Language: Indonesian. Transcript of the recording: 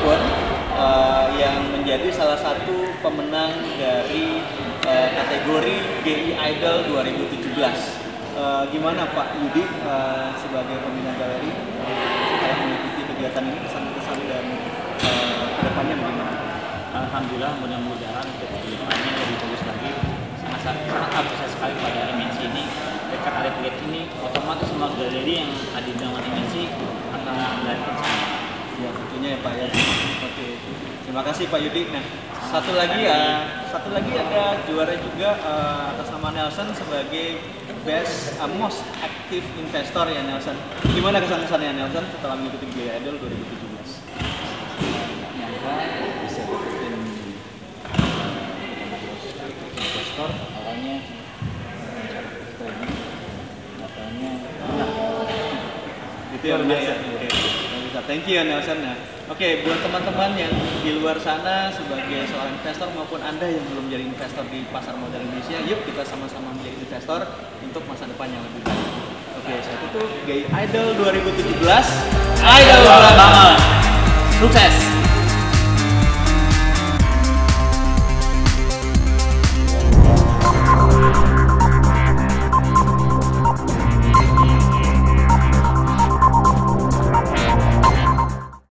Cirebon uh, yang menjadi salah satu pemenang dari uh, kategori GI Idol 2017. Uh, gimana Pak Yudi uh, sebagai pembina galeri uh, mengikuti kegiatan ini kesan-kesan dan uh, ke depannya bagaimana? Alhamdulillah mudah-mudahan untuk ke depannya lebih bagus lagi sangat sangat apresiasi sekali pada MNC ini dekat atlet ini otomatis semua galeri yang ada di dalam MNC akan sana Ya tentunya ya Pak ya. Oke. Terima kasih Pak Yudi. Nah satu lagi ya, satu lagi ada juara juga uh, atas nama Nelson sebagai best uh, most active investor ya Nelson. Gimana kesan-kesannya Nelson setelah mengikuti Gaya Idol 2017? nyangka bisa dapetin investor awalnya training katanya Itu yang biasa. Thank you ya Nelson. Nah, oke buat teman-teman yang di luar sana sebagai seorang investor maupun anda yang belum jadi investor di pasar modal Indonesia, yuk kita sama-sama menjadi investor untuk masa depan yang lebih baik. Oke, saya tutup Gay Idol 2017. Idol banget. sukses